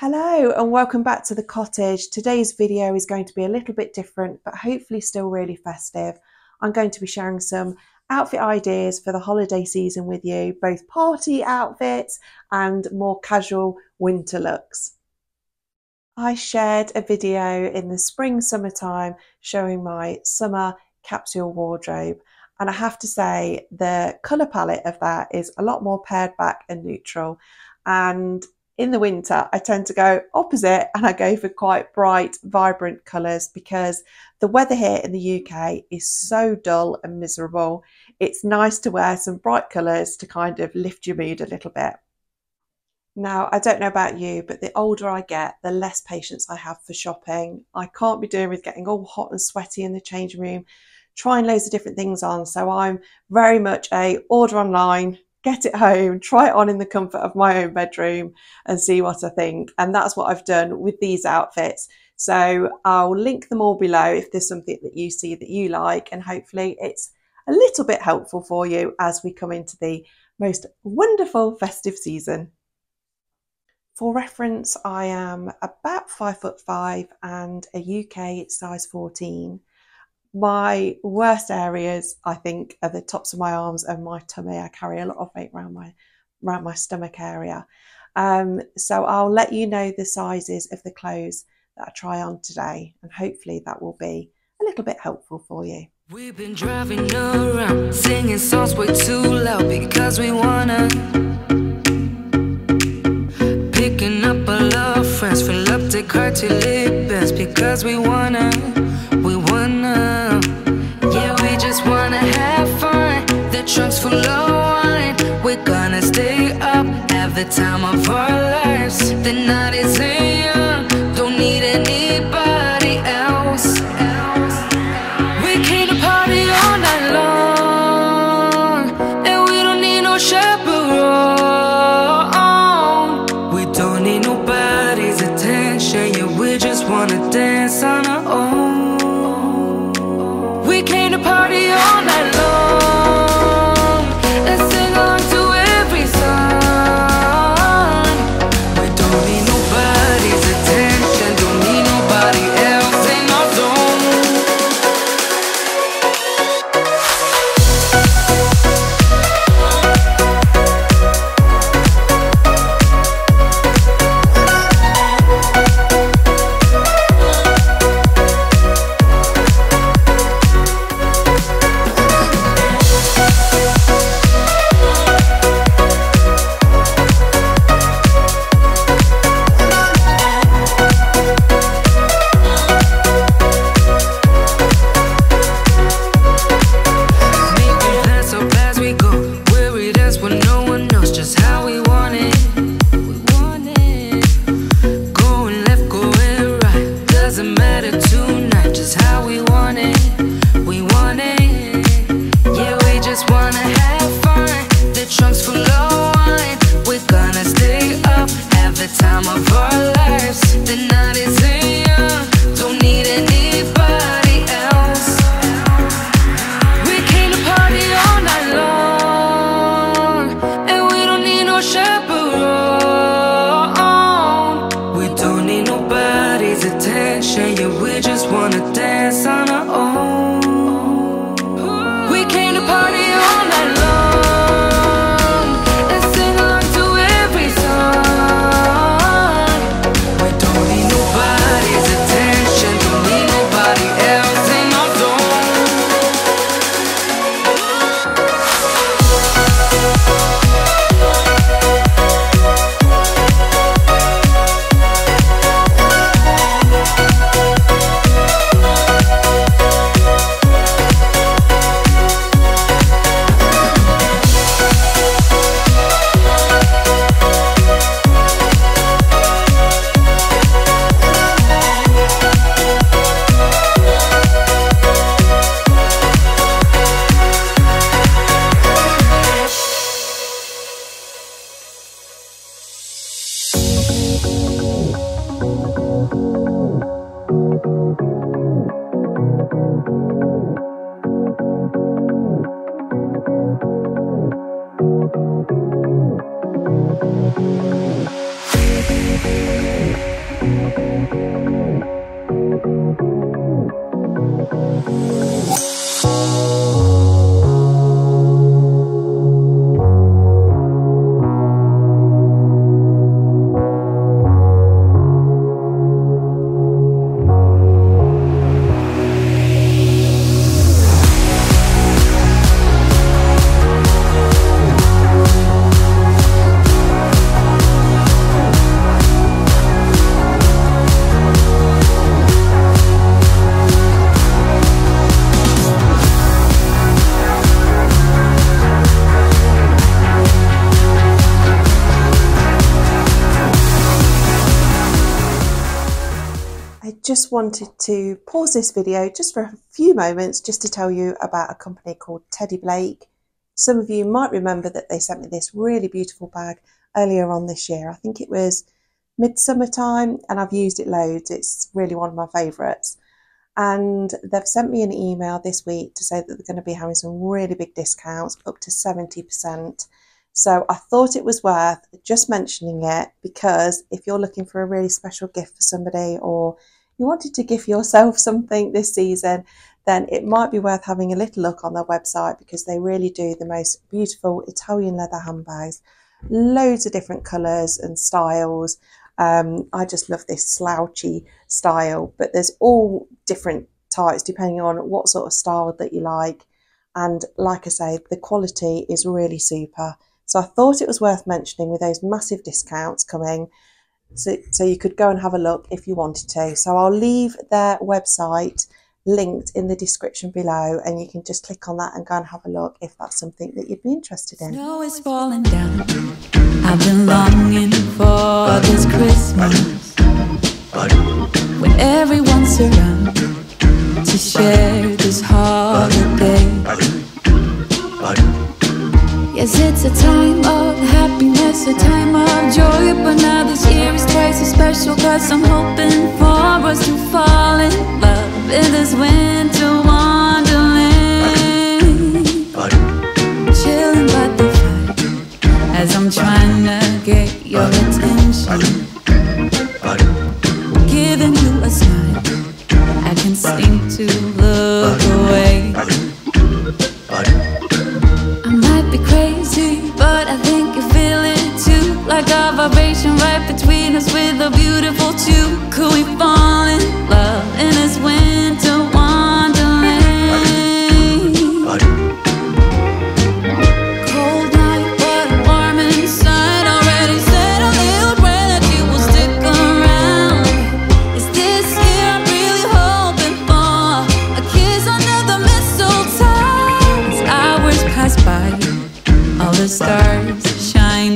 Hello and welcome back to the cottage. Today's video is going to be a little bit different, but hopefully still really festive. I'm going to be sharing some outfit ideas for the holiday season with you, both party outfits and more casual winter looks. I shared a video in the spring summertime showing my summer capsule wardrobe. And I have to say, the colour palette of that is a lot more pared back and neutral. And in the winter, I tend to go opposite and I go for quite bright, vibrant colours because the weather here in the UK is so dull and miserable. It's nice to wear some bright colours to kind of lift your mood a little bit. Now, I don't know about you, but the older I get, the less patience I have for shopping. I can't be doing with getting all hot and sweaty in the changing room, trying loads of different things on. So I'm very much a order online, get it home, try it on in the comfort of my own bedroom and see what I think. And that's what I've done with these outfits. So I'll link them all below if there's something that you see that you like, and hopefully it's a little bit helpful for you as we come into the most wonderful festive season. For reference, I am about five foot five and a UK size 14 my worst areas, I think, are the tops of my arms and my tummy. I carry a lot of weight around my around my stomach area. Um, so I'll let you know the sizes of the clothes that I try on today, and hopefully that will be a little bit helpful for you. We've been driving around, singing songs way too loud because we wanna. Picking up lot of friends, fill up the car because we wanna. We're gonna stay up, have the time of our lives. The night is young, wanna have just wanted to pause this video just for a few moments just to tell you about a company called Teddy Blake. Some of you might remember that they sent me this really beautiful bag earlier on this year. I think it was midsummer time and I've used it loads. It's really one of my favourites. And they've sent me an email this week to say that they're going to be having some really big discounts up to 70%. So I thought it was worth just mentioning it because if you're looking for a really special gift for somebody or you wanted to give yourself something this season, then it might be worth having a little look on their website because they really do the most beautiful Italian leather handbags, loads of different colours and styles. Um, I just love this slouchy style, but there's all different types depending on what sort of style that you like. And like I say, the quality is really super. So I thought it was worth mentioning with those massive discounts coming. So, so you could go and have a look if you wanted to. So I'll leave their website linked in the description below and you can just click on that and go and have a look if that's something that you'd be interested in. Snow is falling down. I've been longing for this Christmas when everyone's around to share special Cause I'm hoping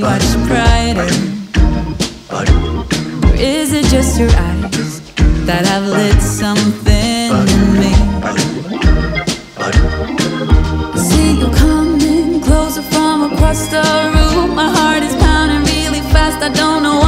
mind, what is pride in? Or is it just your eyes that have lit something in me? See you coming closer from across the room. My heart is pounding really fast. I don't know.